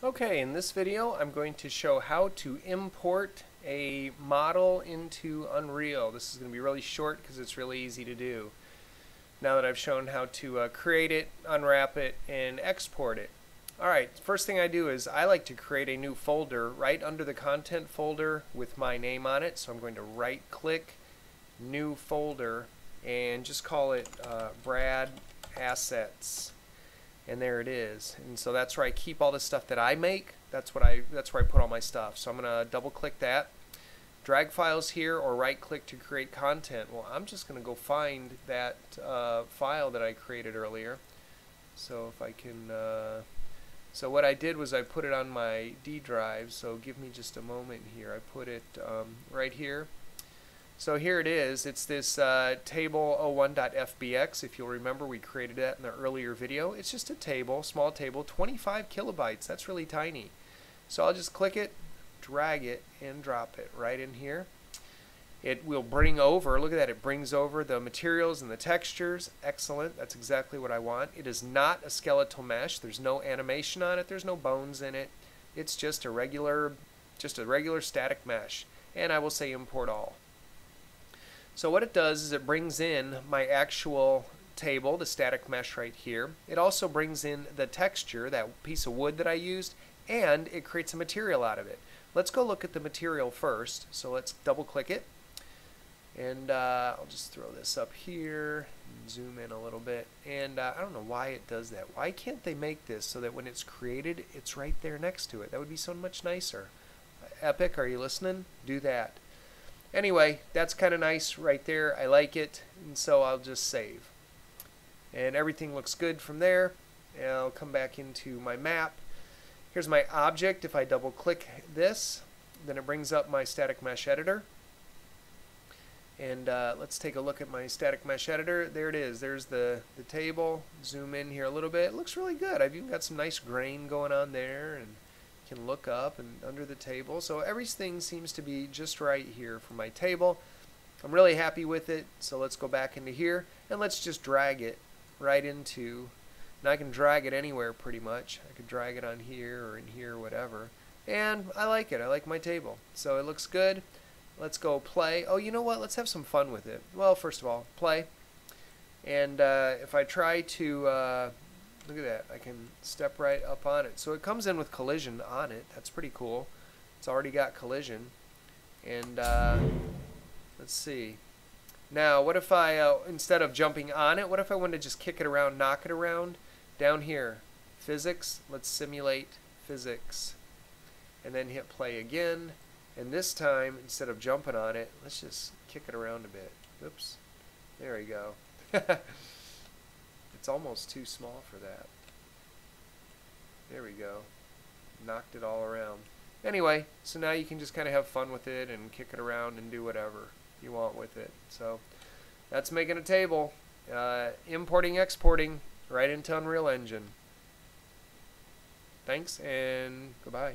Okay, in this video I'm going to show how to import a model into Unreal. This is going to be really short because it's really easy to do. Now that I've shown how to uh, create it, unwrap it, and export it. Alright, first thing I do is I like to create a new folder right under the content folder with my name on it. So I'm going to right click, new folder, and just call it uh, Brad Assets and there it is. And so that's where I keep all the stuff that I make. That's what I that's where I put all my stuff. So I'm going to double click that. Drag files here or right click to create content. Well, I'm just going to go find that uh, file that I created earlier. So if I can uh, so what I did was I put it on my D drive. So give me just a moment here. I put it um, right here so here it is. It's this uh, table 01.fbx. If you'll remember, we created that in the earlier video. It's just a table, small table, 25 kilobytes. That's really tiny. So I'll just click it, drag it, and drop it right in here. It will bring over, look at that, it brings over the materials and the textures. Excellent. That's exactly what I want. It is not a skeletal mesh. There's no animation on it. There's no bones in it. It's just a regular, just a regular static mesh. And I will say import all. So what it does is it brings in my actual table, the static mesh right here. It also brings in the texture, that piece of wood that I used, and it creates a material out of it. Let's go look at the material first. So let's double click it. And uh, I'll just throw this up here, zoom in a little bit. And uh, I don't know why it does that. Why can't they make this so that when it's created, it's right there next to it? That would be so much nicer. Epic, are you listening? Do that. Anyway, that's kind of nice right there. I like it, and so I'll just save. And everything looks good from there. And I'll come back into my map. Here's my object. If I double click this, then it brings up my static mesh editor. And uh, let's take a look at my static mesh editor. There it is. There's the, the table. Zoom in here a little bit. It looks really good. I've even got some nice grain going on there. and can look up and under the table. So everything seems to be just right here for my table. I'm really happy with it. So let's go back into here and let's just drag it right into, and I can drag it anywhere pretty much. I could drag it on here or in here or whatever. And I like it. I like my table. So it looks good. Let's go play. Oh, you know what? Let's have some fun with it. Well, first of all, play. And uh, if I try to uh, Look at that. I can step right up on it. So it comes in with collision on it. That's pretty cool. It's already got collision. And uh, let's see. Now, what if I, uh, instead of jumping on it, what if I wanted to just kick it around, knock it around? Down here, physics. Let's simulate physics. And then hit play again. And this time, instead of jumping on it, let's just kick it around a bit. Oops. There we go. It's almost too small for that. There we go. Knocked it all around. Anyway, so now you can just kind of have fun with it and kick it around and do whatever you want with it. So that's making a table. Uh, importing, exporting right into Unreal Engine. Thanks and goodbye.